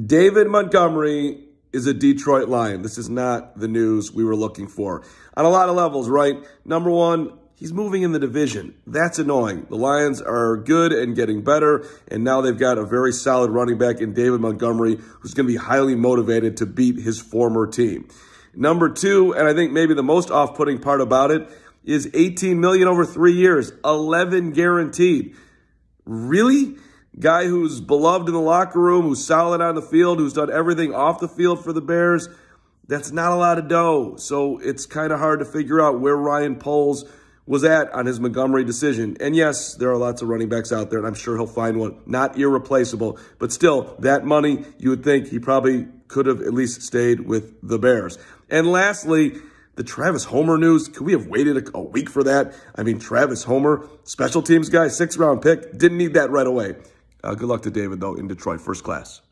David Montgomery is a Detroit Lion. This is not the news we were looking for. On a lot of levels, right? Number one, he's moving in the division. That's annoying. The Lions are good and getting better, and now they've got a very solid running back in David Montgomery who's going to be highly motivated to beat his former team. Number two, and I think maybe the most off-putting part about it, is 18 million over three years, 11 guaranteed. Really? Guy who's beloved in the locker room, who's solid on the field, who's done everything off the field for the Bears. That's not a lot of dough. So it's kind of hard to figure out where Ryan Poles was at on his Montgomery decision. And yes, there are lots of running backs out there, and I'm sure he'll find one. Not irreplaceable, but still, that money, you would think he probably could have at least stayed with the Bears. And lastly, the Travis Homer news. Could we have waited a, a week for that? I mean, Travis Homer, special teams guy, six round pick, didn't need that right away. Uh, good luck to David, though, in Detroit, first class.